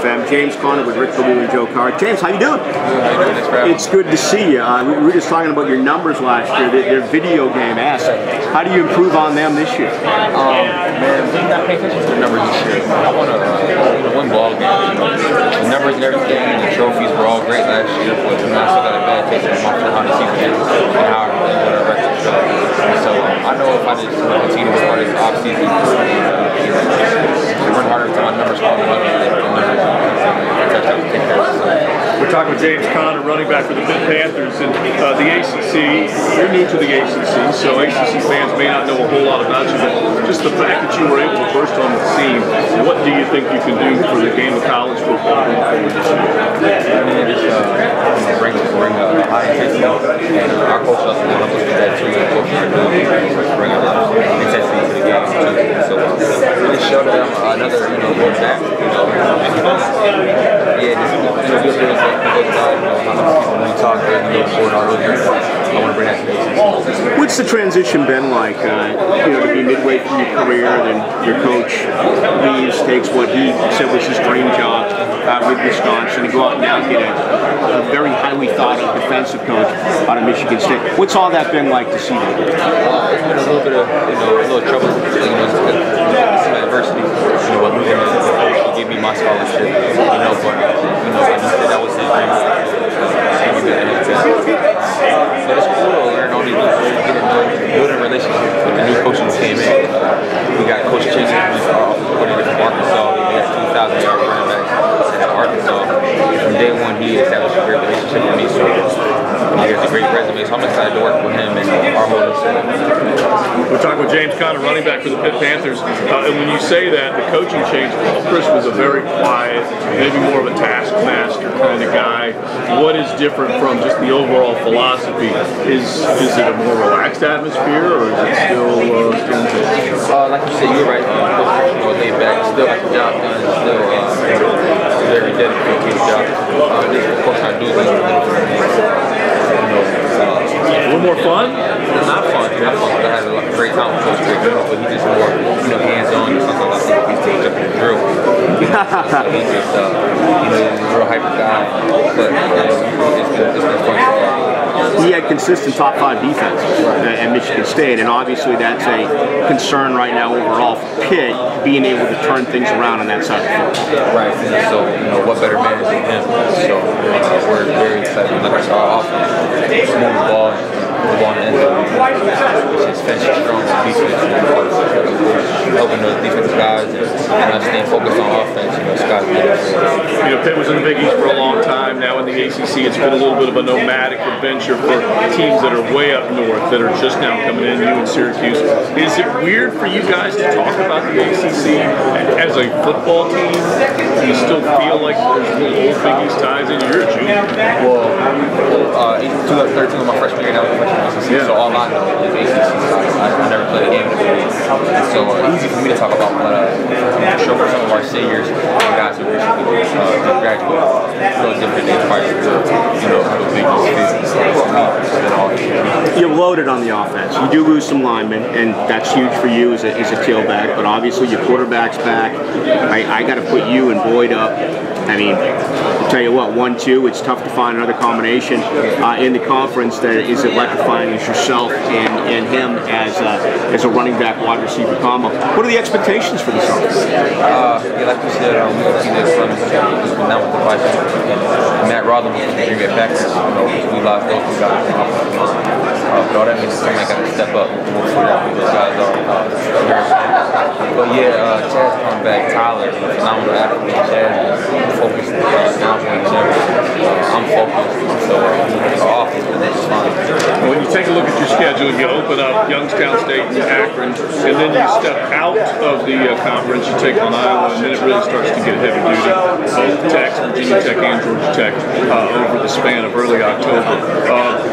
FM. James Conner with Rick Ballou and Joe Cowart. James, how you doing? Good. How you doing? Thanks for having It's good to see you. Uh, we we were just talking about your numbers last year. They're, they're video game esque. How do you improve on them this year? Um, man, we not paying attention to the numbers this year. I want to uh, win ball games. You know, the numbers and everything, and the trophies were all great last year, but you know, I still got a bad taste in my mouth for how the season ends and how everything what our record so um, I know if I just you know, continue to work hard this off season, uh, you know, just work harder until my numbers fall in line, and the numbers uh, touchdowns take care of themselves. We're talking with James Conner, running back for the Pitt Panthers, and uh, the ACC. You're new to the ACC, so ACC fans may not know a whole lot about you, but just the fact that you were able to burst on the scene, what do you think you can do for the game of college football going forward this year? Uh, bring bring a high intensity, and uh, our coach also will help us with that too. The coach are doing bring a lot of intensity to the game too. So uh, really show them another you know going back. You know, yeah, just you know, be able to go about you know how when we years. I want to bring that to What's the transition been like? Uh, you know, to be midway through your career, then your coach leaves, takes what he said was his dream job uh, with Wisconsin, and go out and now get a, a very highly thought of defensive coach out of Michigan State. What's all that been like to see? Uh, it's been a little bit of you know a little trouble. You know, it's been, you know, some adversity. You know, what losing the coach who gave me my scholarship. You know, but uh, you know, like you said, that was his dream. Give me the NFL. So it's cool to learn all these new players, get to know, building relationships with the new coaches who came in. We got Coach Chisholm, who's our offensive coordinator from Arkansas. We got 2,000 yard running back at Arkansas. From day one, he established a great relationship with me. So he has a great resume. So I'm excited to work with him and our whole. We're talking with James Conner, running back for the Pitt Panthers. Uh, and when you say that, the coaching change, Chryst was a very quiet, maybe more of a taskmaster kind of guy. What is different from just the overall philosophy? Is is it a more relaxed atmosphere, or is it still uh, still? Uh, like you said, you're right. Coach Chryst, you know, laid back, still got the job done, still uh, very dedicated to his job. Uh, just, of course, trying to do is a little bit for me. You know, uh, A little more fun? It's not fun. It's not fun. I had a lot- great time with Coach Greg, you know, but he's just more, you know, hands-on. Sometimes I think he's taking up in the drill. He's just, uh, he's a real hyper guy. But uh, been, it's been fun he had consistent top five defense at Michigan State, and obviously that's a concern right now overall for Pitt being able to turn things around on that side of the football. Right, and so, you know, what better man than him? So, uh, we're very excited. Our offense, smooth the ball, the ball in the end finishing strong defense. And, helping the defensive guys and, and us staying focused on offense. You know, Scott's been You know, Pitt was in the Big East for a long time. Now in the ACC, it's been a little bit of a nomadic adventure for teams that are way up north that are just now coming in. You in Syracuse. Is it weird for you guys to talk about the ACC as a football team? Do you still feel like there's little old Big East ties in? You're a junior. Well, uh, 2013 was my freshman year, and that was my freshman ACC, Yeah. so all I know is ACC. A game in Big East. And so uh, easy for me to talk about, but uh, I'm sure for some of our seniors and guys who recently uh, graduated, it's a little different than a it's You're loaded on the offense. You do lose some linemen, and that's huge for you as a, as a tailback. But obviously, your quarterback's back. I, I got to put you and Boyd up. I mean, I'll tell you what, one-two. It's tough to find another combination uh, in the conference that is electrifying as yourself and, and him as a, as a running back wide receiver combo. What are the expectations for this offense? Uh, yeah, like you said, um, we who's been down with the Vikings. Matt Rotheram was the Green. We lost those two guys. Uh, but all that means is somebody got to step up. We'll out those guys are. But yeah, uh, Chad's coming back. Tyler, know, phenomenal athlete. Chad is focused uh. Uh, I'm focused. So uh, fine. When you take a look at your schedule, you open up Youngstown State and Akron, and then you step out of the uh, conference, you take on Iowa, and then it really starts to get heavy duty. Both Techs, Virginia Tech and Georgia Tech, uh, over the span of early October. Uh,